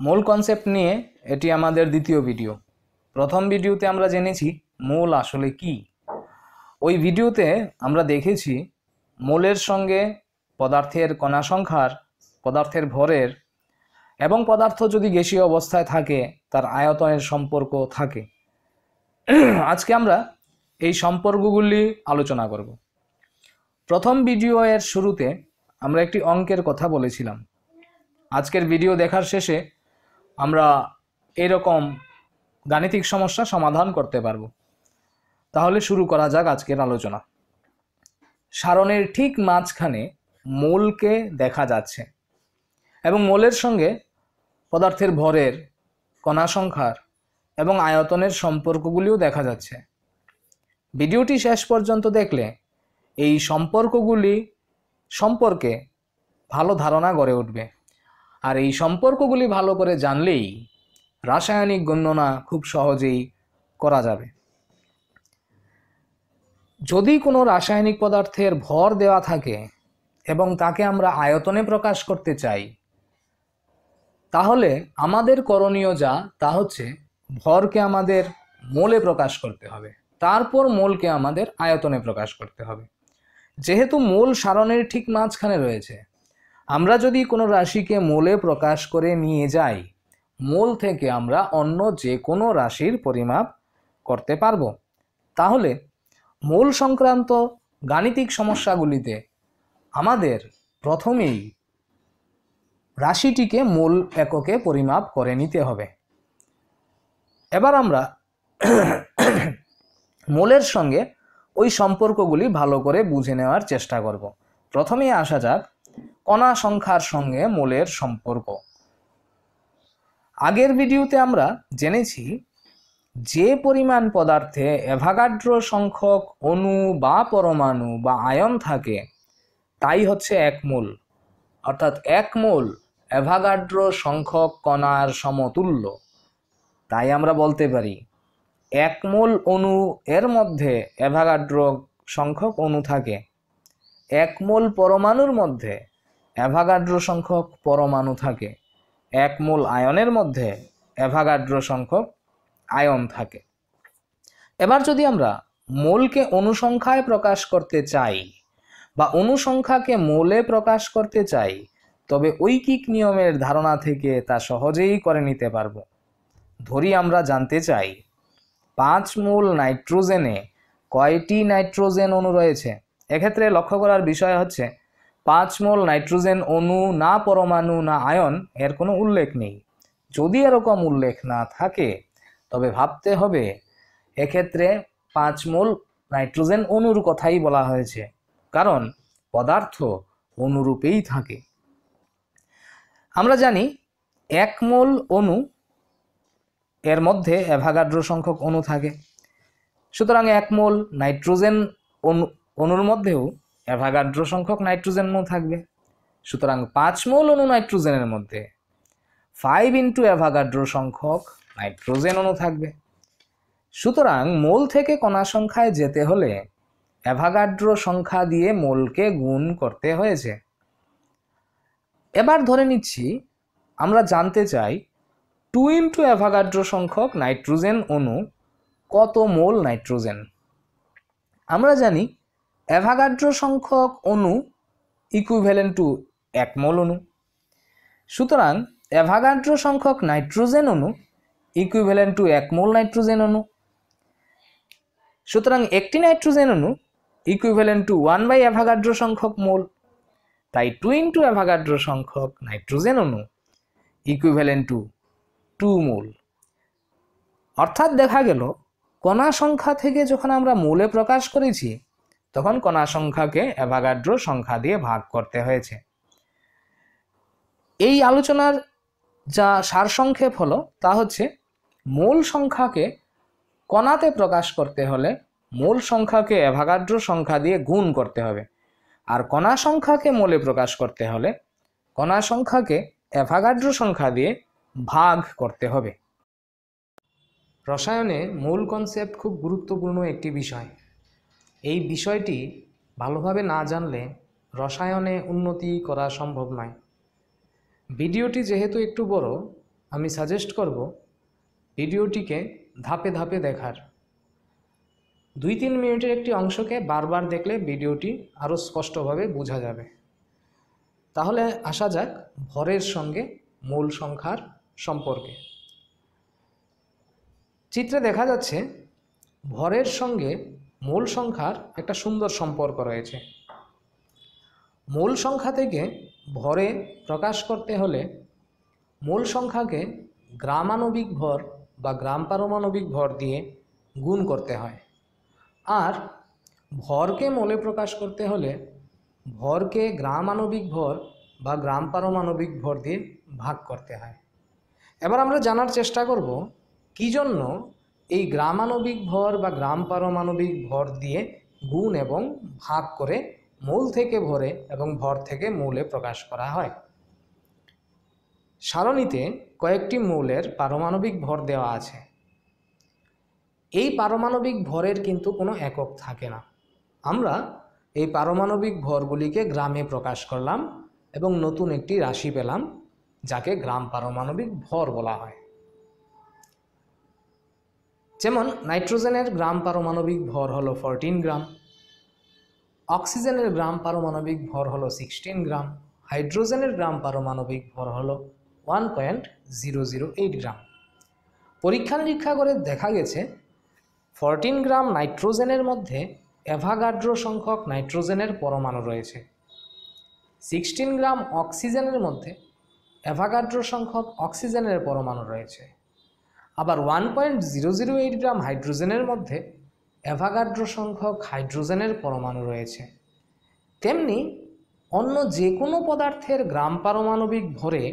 মূল কনসেপ্ট নিয়ে এটি আমাদের দ্বিতীয় ভিডিও প্রথম ভিডিওতে আমরা জেনেছি মূল আসলে কি। ওই ভিডিওতে আমরা দেখেছি মূলের সঙ্গে পদার্থের কণা সংখ্যার, পদার্থের ভরের এবং পদার্থ যদি গ্যাসীয় অবস্থায় থাকে, তার আয়তনের সম্পর্ক থাকে। আজকে আমরা এই সম্পর্কগুলি আলোচনা করব। প্রথম ভিডিও এর শুরুতে আমরা একটি অঙ্কের কথা বলেছিলাম। আজকের ভিডিও দেখার শেষে আমরা এরকম গাণিতিক সমস্যা সমাধান করতে পারব। তাহলে শুরু করা যাক আজকের আলোচনা। সারণের ঠিক মাঝখানে মোলকে দেখা যাচ্ছে এবং মোলের সঙ্গে পদার্থের ভরের কণা সংখ্যার এবং আয়তনের সম্পর্কগুলিও দেখা যাচ্ছে। ভিডিওটি শেষ পর্যন্ত দেখলে এই সম্পর্কগুলি সম্পর্কে ভালো ধারণা গড়ে উঠবে। আর এই সম্পর্কগুলি ভালো করে জানলেই রাসায়নিক গণনা খুব সহজেই করা যাবে। যদি কোনো রাসায়নিক পদার্থের ভর দেওয়া থাকে এবং তাকে আমরা আয়তনে প্রকাশ করতে চাই, তাহলে আমাদের করণীয় যা, তা হচ্ছে ভরকে আমাদের মোলে প্রকাশ করতে হবে। তারপর মোলকে আমাদের আয়তনে প্রকাশ করতে হবে। যেহেতু মোল সারণের ঠিক মাঝখানে রয়েছে আমরা যদি কোনো রাশিকে মোলে প্রকাশ করে নিয়ে যাই, মোল থেকে আমরা অন্য যে কোনো রাশির পরিমাপ করতে পারব। তাহলে মোল সংক্রান্ত গাণিতিক সমস্যাগুলিতে আমাদের প্রথমেই রাশিটিকে মোল এককে পরিমাপ করে নিতে হবে। এবার আমরা মোলের সঙ্গে ওই সম্পর্কগুলি ভালো করে বুঝে নেওয়ার চেষ্টা করব। প্রথমেই আসা যাক কণা সংখ্যার সঙ্গে মোলের সম্পর্ক। আগের ভিডিওতে আমরা জেনেছি যে পরিমাণ পদার্থে অ্যাভাগাড্র সংখ্যক অণু বা পরমাণু বা আয়ন থাকে, তাই হচ্ছে এক মোল। অর্থাৎ এক মোল অ্যাভাগাড্র সংখ্যক কণার সমতুল্য। তাই আমরা বলতে পারি, এক মোল অণু এর মধ্যে অ্যাভাগাড্র সংখ্যক অণু থাকে, এক মোল পরমাণুর মধ্যে অ্যাভাগাড্র সংখ্যক পরমাণু থাকে। এক মূল আয়নের মধ্যে অ্যাভাগাড্র সংখ্যক আয়ন থাকে। এবার যদি আমরা মোলকে অনুসংখ্যায় প্রকাশ করতে চাই বা অনুসংখ্যাকে মোলে প্রকাশ করতে চাই, তবে ঐকিক নিয়মের ধারণা থেকে তা সহজেই করে নিতে পারব। ধরি আমরা জানতে চাই, পাঁচ মূল নাইট্রোজেনে কয়টি নাইট্রোজেন অণু রয়েছে? এক্ষেত্রে লক্ষ্য করার বিষয় হচ্ছে পাঁচ মোল নাইট্রোজেন অণু না পরমাণু না আয়ন এর কোনো উল্লেখ নেই। যদি এরকম উল্লেখ না থাকে, তবে ভাবতে হবে, এক্ষেত্রে পাঁচ মোল নাইট্রোজেন অণুর কথাই বলা হয়েছে, কারণ পদার্থ অনুরূপেই থাকে। আমরা জানি এক মোল অণু এর মধ্যে অ্যাভাগাড্র সংখ্যক অণু থাকে। সুতরাং এক মোল নাইট্রোজেন অণু, অণুর মধ্যেও অ্যাভাগাড্র সংখ্যক নাইট্রোজেন অণু থাকবে। সুতরাং পাঁচ মোল অণু নাইট্রোজেনের মধ্যে ফাইভ ইন্টু অ্যাভাগাড্র সংখ্যক নাইট্রোজেন অণু থাকবে। সুতরাং মোল থেকে কণা সংখ্যায় যেতে হলে অ্যাভাগাড্র সংখ্যা দিয়ে মোলকে গুণ করতে হয়েছে। এবার ধরে নিচ্ছি, আমরা জানতে চাই টু ইন্টু অ্যাভাগাড্র সংখ্যক নাইট্রোজেন অণু কত মোল নাইট্রোজেন? আমরা জানি অ্যাভাগাড্র সংখ্যক অণু ইকুইভ্যালেন্ট টু এক মোল অণু। সুতরাং অ্যাভাগাড্র সংখ্যক নাইট্রোজেন অণু ইকুইভ্যালেন্ট টু এক মোল নাইট্রোজেন অণু। সুতরাং একটি নাইট্রোজেন অণু equivalent to one by Avogadro সংখ্যক মোল, তাই টু ইন্টু অ্যাভাগাড্র সংখ্যক নাইট্রোজেন অণু ইকুইভ্যালেন্ট টু টু মোল। অর্থাৎ দেখা গেল, কণা সংখ্যা থেকে যখন আমরা মোলে প্রকাশ করেছি তখন কণা সংখ্যাকে অ্যাভাগাড্র সংখ্যা দিয়ে ভাগ করতে হয়েছে। এই আলোচনার যা সারসংক্ষেপ হলো তা হচ্ছে, মূল সংখ্যাকে কণাতে প্রকাশ করতে হলে মূল সংখ্যাকে অ্যাভাগাড্র সংখ্যা দিয়ে গুণ করতে হবে। আর কণা সংখ্যাকে মোলে প্রকাশ করতে হলে কণা সংখ্যাকে অ্যাভাগাড্র সংখ্যা দিয়ে ভাগ করতে হবে। রসায়নে মূল কনসেপ্ট খুব গুরুত্বপূর্ণ একটি বিষয়। এই বিষয়টি ভালোভাবে না জানলে রসায়নে উন্নতি করা সম্ভব নয়। ভিডিওটি যেহেতু একটু বড়, আমি সাজেস্ট করব ভিডিওটিকে ধাপে ধাপে দেখার। দুই তিন মিনিটের একটি অংশকে বারবার দেখলে ভিডিওটি আরও স্পষ্টভাবে বোঝা যাবে। তাহলে আসা যাক ভরের সঙ্গে মূল সংখ্যার সম্পর্কে। চিত্রে দেখা যাচ্ছে, ভরের সঙ্গে মূল সংখ্যার একটা সুন্দর সম্পর্ক রয়েছে। মূল সংখ্যা থেকে ভরে প্রকাশ করতে হলে মূল সংখ্যাকে গ্রামানবিক ভর বা গ্রাম পারমাণবিক ভর দিয়ে গুণ করতে হয়। আর ভরকে মোলে প্রকাশ করতে হলে ভরকে গ্রামানবিক ভর বা গ্রাম পারমাণবিক ভর দিয়ে ভাগ করতে হয়। এবার আমরা জানার চেষ্টা করব, কী জন্য এই গ্রামানবিক ভর বা গ্রাম পারমাণবিক ভর দিয়ে গুণ এবং ভাগ করে মূল থেকে ভরে এবং ভর থেকে মূলে প্রকাশ করা হয়। সারণীতে কয়েকটি মৌলের পারমাণবিক ভর দেওয়া আছে। এই পারমাণবিক ভরের কিন্তু কোনো একক থাকে না। আমরা এই পারমাণবিক ভরগুলিকে গ্রামে প্রকাশ করলাম এবং নতুন একটি রাশি পেলাম, যাকে গ্রাম পারমাণবিক ভর বলা হয়। যেমন নাইট্রোজেনের গ্রাম পারমাণবিক ভর হলো ফরটিন গ্রাম, অক্সিজেনের গ্রাম পারমাণবিক ভর হলো সিক্সটিন গ্রাম, হাইড্রোজেনের গ্রাম পারমাণবিক ভর হলো one point zero zero eight gram. পরীক্ষা নিরীক্ষা করে দেখা গেছে ফরটিন গ্রাম নাইট্রোজেনের মধ্যে অ্যাভাগাড্রো সংখ্যক নাইট্রোজেনের পরমাণু রয়েছে। সিক্সটিন গ্রাম অক্সিজেনের মধ্যে অ্যাভাগাড্রো সংখ্যক অক্সিজেনের পরমাণু রয়েছে। আবার one point zero zero eight gram হাইড্রোজেনের মধ্যে অ্যাভাগাড্রো সংখ্যক হাইড্রোজেনের পরমাণু রয়েছে। তেমনি অন্য যে কোনো পদার্থের গ্রাম পারমাণবিক ভরে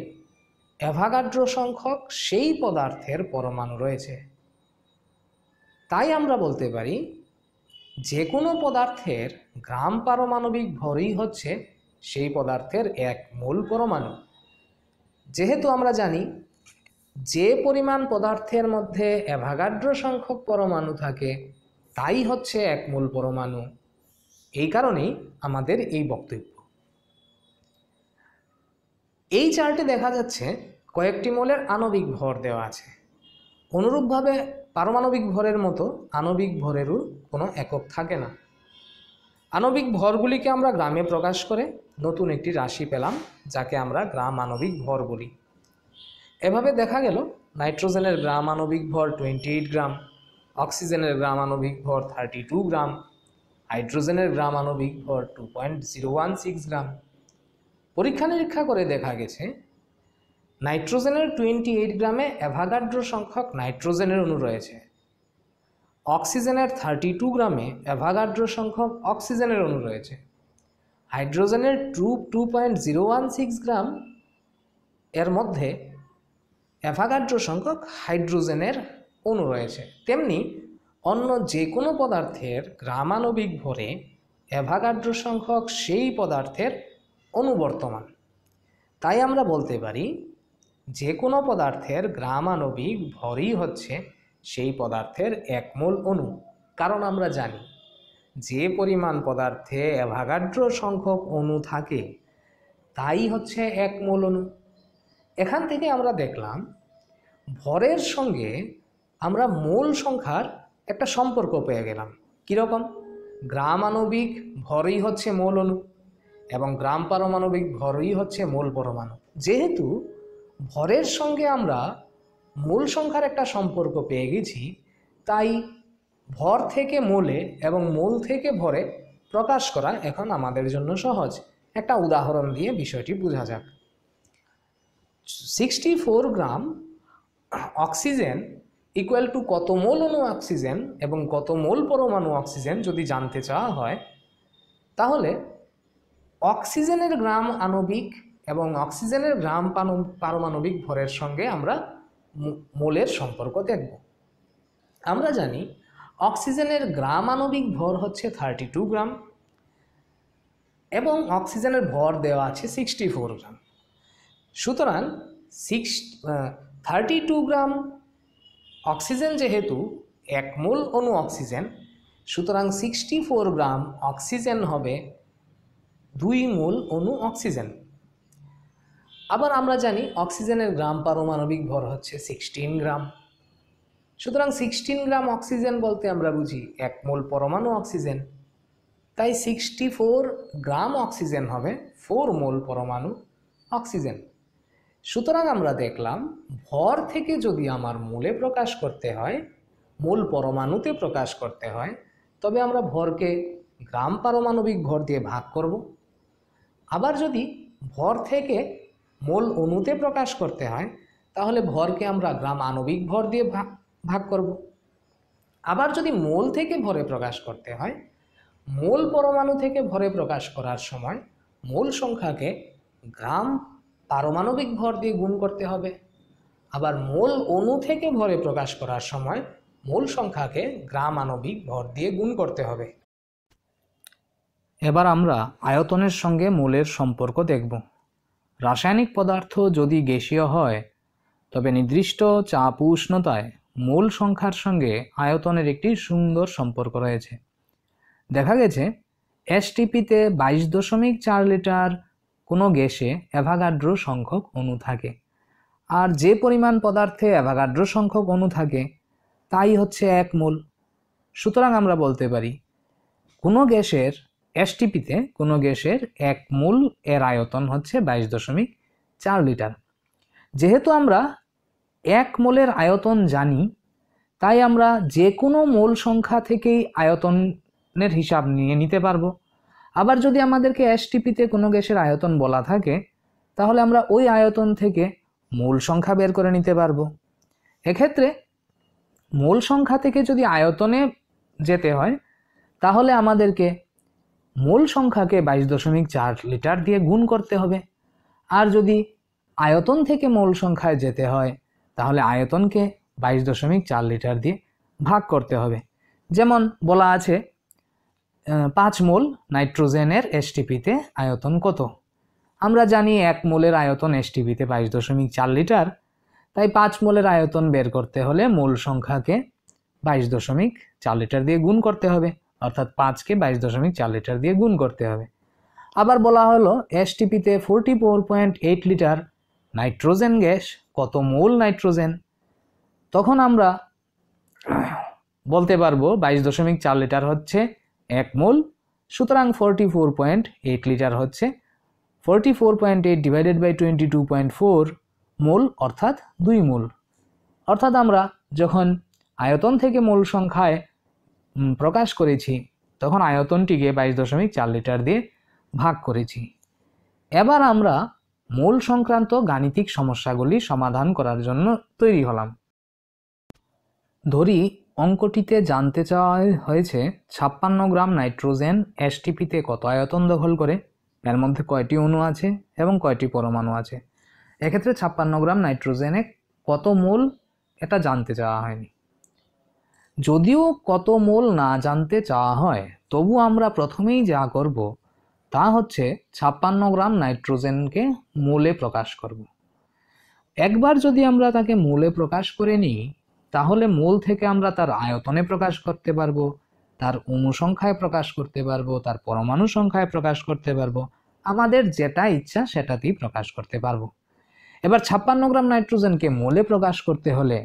অ্যাভাগাড্রো সংখ্যক সেই পদার্থের পরমাণু রয়েছে। তাই আমরা বলতে পারি যে কোনো পদার্থের গ্রাম পারমাণবিক ভরই হচ্ছে সেই পদার্থের এক মূল পরমাণু। যেহেতু আমরা জানি যে পরিমাণ পদার্থের মধ্যে অ্যাভাগাড্রো সংখ্যক পরমাণু থাকে, তাই হচ্ছে এক মূল পরমাণু। এই কারণেই আমাদের এই বক্তব্য। এই চার্টে দেখা যাচ্ছে কয়েকটি মোলের আণবিক ভর দেওয়া আছে। অনুরূপভাবে পারমাণবিক ভরের মতো আণবিক ভরেরও কোনো একক থাকে না। আণবিক ভরগুলিকে আমরা গ্রামে প্রকাশ করে নতুন একটি রাশি পেলাম, যাকে আমরা গ্রাম আণবিক ভর বলি। এভাবে দেখা গেল, নাইট্রোজেনের গ্রাম আণবিক ভর টোয়েন্টি এইট গ্রাম, অক্সিজেনের গ্রাম আণবিক ভর থার্টি টু গ্রাম, হাইড্রোজেনের গ্রাম আণবিক ভর two point zero one six gram. পরীক্ষা নিরীক্ষা করে দেখা গেছে, নাইট্রোজেনের টোয়েন্টি এইট গ্রামে অ্যাভাগাড্রো সংখ্যক নাইট্রোজেনের অণু রয়েছে। অক্সিজেনের থার্টি টু গ্রামে অ্যাভাগাড্রো সংখ্যক অক্সিজেনের অণু রয়েছে। হাইড্রোজেনের two two point zero one six gram, এর মধ্যে অ্যাভাগাড্রো সংখ্যক হাইড্রোজেনের অণু রয়েছে। তেমনি অন্য যে কোনো পদার্থের গ্রামাণবিক ভরে অ্যাভাগাড্রো সংখ্যক সেই পদার্থের অনুবর্তমান তাই আমরা বলতে পারি যে কোনো পদার্থের গ্রামাণবিক ভরই হচ্ছে সেই পদার্থের একমূল অণু। কারণ আমরা জানি, যে পরিমাণ পদার্থে অ্যাভাগাড্রো সংখ্যক অণু থাকে, তাই হচ্ছে একমূল অণু। এখান থেকে আমরা দেখলাম, ভরের সঙ্গে আমরা মূল সংখ্যার একটা সম্পর্ক পেয়ে গেলাম। কীরকম গ্রামাণবিক ভরই হচ্ছে মূল অণু এবং গ্রাম পারমাণবিক ভরই হচ্ছে মূল পরমাণু। যেহেতু ভরের সঙ্গে আমরা মূল সংখ্যার একটা সম্পর্ক পেয়ে গেছি, তাই ভর থেকে মূলে এবং মূল থেকে ভরে প্রকাশ করা এখন আমাদের জন্য সহজ। একটা উদাহরণ দিয়ে বিষয়টি বোঝা যাক। Sixty gram oxygen equal to কত মোল অণু অক্সিজেন এবং কত মোল পরমাণু অক্সিজেন যদি জানতে চাওয়া হয়, তাহলে অক্সিজেনের গ্রাম আণবিক এবং অক্সিজেনের গ্রাম পারমাণবিক ভরের সঙ্গে আমরা মোলের সম্পর্ক দেখব। আমরা জানি অক্সিজেনের গ্রাম আণবিক ভর হচ্ছে থার্টি টু গ্রাম এবং অক্সিজেনের ভর দেওয়া আছে সিক্সটি ফোর গ্রাম। সুতরাং six thirty two gram oxygen যেহেতু এক মূল অণু অক্সিজেন সুতরাং সিক্সটি ফোর গ্রাম অক্সিজেন হবে দুই মূল অণু অক্সিজেন আবার আমরা জানি অক্সিজেনের গ্রাম পারমাণবিক ভর হচ্ছে সিক্সটিন গ্রাম। সুতরাং সিক্সটিন গ্রাম অক্সিজেন বলতে আমরা বুঝি এক মোল পরমাণু অক্সিজেন তাই সিক্সটি ফোর গ্রাম অক্সিজেন হবে ফোর মোল পরমাণু অক্সিজেন সুতরাং আমরা দেখলাম, ভর থেকে যদি আমার মূলে প্রকাশ করতে হয়, মূল পরমাণুতে প্রকাশ করতে হয়, তবে আমরা ভরকে গ্রাম পারমাণবিক ভর দিয়ে ভাগ করব। আবার যদি ভর থেকে মূল অণুতে প্রকাশ করতে হয়, তাহলে ভরকে আমরা গ্রাম আণবিক ভর দিয়ে ভাগ ভাগ করব। আবার যদি মূল থেকে ভরে প্রকাশ করতে হয়, মূল পরমাণু থেকে ভরে প্রকাশ করার সময় মূল সংখ্যাকে গ্রাম পারমাণবিক ভর দিয়ে গুণ করতে হবে। আবার মোল অণু থেকে ভরে প্রকাশ করার সময় মোল সংখ্যাকে গ্রাম আণবিক ভর দিয়ে গুণ করতে হবে। এবার আমরা আয়তনের সঙ্গে মোলের সম্পর্ক দেখব। রাসায়নিক পদার্থ যদি গ্যাসীয় হয়, তবে নির্দিষ্ট চাপ উষ্ণতায় মোল সংখ্যার সঙ্গে আয়তনের একটি সুন্দর সম্পর্ক রয়েছে। দেখা গেছে এসটিপিতে বাইশ দশমিক চার লিটার কোনো গ্যাসে অ্যাভাগাড্রো সংখ্যক অণু থাকে। আর যে পরিমাণ পদার্থে অ্যাভাগাড্রো সংখ্যক অণু থাকে, তাই হচ্ছে এক মোল। সুতরাং আমরা বলতে পারি, কোনো গ্যাসের এসটিপিতে কোনো গ্যাসের এক মূল এর আয়তন হচ্ছে বাইশ দশমিক চার লিটার। যেহেতু আমরা এক মোলের আয়তন জানি, তাই আমরা যে কোনো মোল সংখ্যা থেকেই আয়তনের হিসাব নিয়ে নিতে পারব। আবার যদি আমাদেরকে এসটিপিতে কোনো গ্যাসের আয়তন বলা থাকে, তাহলে আমরা ওই আয়তন থেকে মূল সংখ্যা বের করে নিতে পারব। এক্ষেত্রে মূল সংখ্যা থেকে যদি আয়তনে যেতে হয়, তাহলে আমাদেরকে মূল সংখ্যাকে বাইশ দশমিক চার লিটার দিয়ে গুণ করতে হবে। আর যদি আয়তন থেকে মূল সংখ্যায় যেতে হয়, তাহলে আয়তনকে বাইশ দশমিক চার লিটার দিয়ে ভাগ করতে হবে। যেমন বলা আছে পাঁচ মোল নাইট্রোজেনের এসটিপিতে আয়তন কত? আমরা জানি এক মোলের আয়তন এসটিপিতে বাইশ দশমিক চার লিটার। তাই পাঁচ মোলের আয়তন বের করতে হলে মূল সংখ্যাকে বাইশ দশমিক চার লিটার দিয়ে গুণ করতে হবে। অর্থাৎ পাঁচকে বাইশ দশমিক চার লিটার দিয়ে গুণ করতে হবে। আবার বলা হলো, এসটিপিতে forty four point eight litre nitrogen gas কত মোল নাইট্রোজেন? তখন আমরা বলতে পারব, বাইশ দশমিক চার লিটার হচ্ছে এক মোল, সুতরাং forty four point eight litre হচ্ছে। Forty four point eight divided by twenty two point four mole, অর্থাৎ দুই মোল। অর্থাৎ আমরা যখন আয়তন থেকে মোল সংখ্যায় প্রকাশ করেছি, তখন আয়তনটিকে বাইশ দশমিক চার লিটার দিয়ে ভাগ করেছি। এবার আমরা মূল সংক্রান্ত গাণিতিক সমস্যাগুলি সমাধান করার জন্য তৈরি হলাম। ধরি অঙ্কটিতে জানতে চাওয়া হয়েছে, ছাপ্পান্ন গ্রাম নাইট্রোজেন এসটিপিতে কত আয়তন দখল করে? এর মধ্যে কয়টি অণু আছে এবং কয়টি পরমাণু আছে? এক্ষেত্রে ছাপ্পান্ন গ্রাম নাইট্রোজেনে কত মোল? এটা জানতে চাওয়া হয়নি। যদিও কত মোল না জানতে চাওয়া হয়, তবু আমরা প্রথমেই যা করব তা হচ্ছে ছাপ্পান্ন গ্রাম নাইট্রোজেনকে মোলে প্রকাশ করব। একবার যদি আমরা তাকে মোলে প্রকাশ করে নিই তাহলে মোল থেকে আমরা তার আয়তনে প্রকাশ করতে পারব, তার অনুসংখ্যায় প্রকাশ করতে পারব, তার পরমাণু সংখ্যায় প্রকাশ করতে পারব, আমাদের যেটা ইচ্ছা সেটাতেই প্রকাশ করতে পারব। এবার ছাপ্পান্ন গ্রাম নাইট্রোজেনকে মোলে প্রকাশ করতে হলে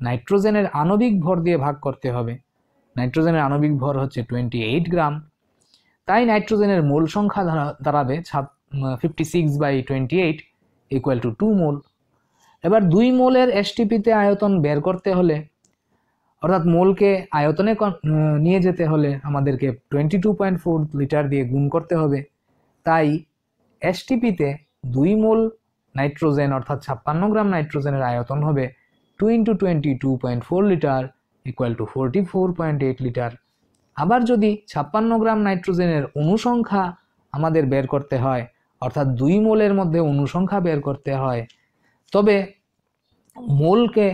নাইট্রোজেনের আণবিক ভর দিয়ে ভাগ করতে হবে। নাইট্রোজেনের আণবিক ভর হচ্ছে টোয়েন্টি এইট গ্রাম। তাই নাইট্রোজেনের মোল সংখ্যা দাঁড়াবে ছাপ fifty six by twenty eight equal to two mole এবার দুই মোলের এসটিপিতে আয়তন বের করতে হলে, অর্থাৎ মোলকে আয়তনে নিয়ে যেতে হলে আমাদেরকে twenty two point four litre দিয়ে গুণ করতে হবে। তাই এসটিপিতে দুই মোল নাইট্রোজেন, অর্থাৎ ছাপ্পান্ন গ্রাম নাইট্রোজেনের আয়তন হবে two into twenty two point four litre equal to forty four point eight litre আবার যদি ছাপ্পান্ন গ্রাম নাইট্রোজেনের অনুসংখ্যা আমাদের বের করতে হয়, অর্থাৎ দুই মোলের মধ্যে অনুসংখ্যা বের করতে হয় তবে মোলকে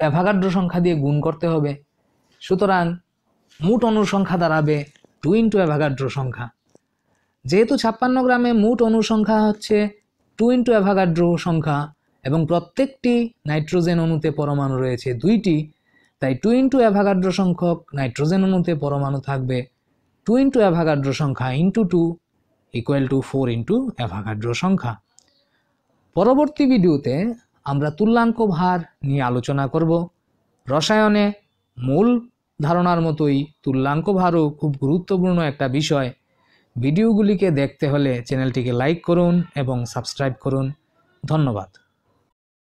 অ্যাভাগাড্রো সংখ্যা দিয়ে গুণ করতে হবে। সুতরাং মোট অনুসংখ্যা দাঁড়াবে টু ইন্টু অ্যাভাগাড্রো সংখ্যা। যেহেতু ছাপ্পান্ন গ্রামে মোট অনুসংখ্যা হচ্ছে টু ইন্টু অ্যাভাগাড্রো সংখ্যা এবং প্রত্যেকটি নাইট্রোজেন অণুতে পরমাণু রয়েছে দুইটি, তাই টু ইন্টু অ্যাভাগাড্রো সংখ্যক নাইট্রোজেন অণুতে পরমাণু থাকবে টু ইন্টু অ্যাভাগাড্রো সংখ্যা into two equal to four into Avogadro সংখ্যা। পরবর্তী ভিডিওতে আমরা তুল্যাঙ্ক ভার নিয়ে আলোচনা করব। রসায়নে মূল ধারণার মতোই তুল্যাঙ্ক ভারও খুব গুরুত্বপূর্ণ একটা বিষয়। ভিডিওগুলিকে দেখতে হলে চ্যানেলটিকে লাইক করুন এবং সাবস্ক্রাইব করুন। ধন্যবাদ।